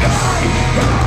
I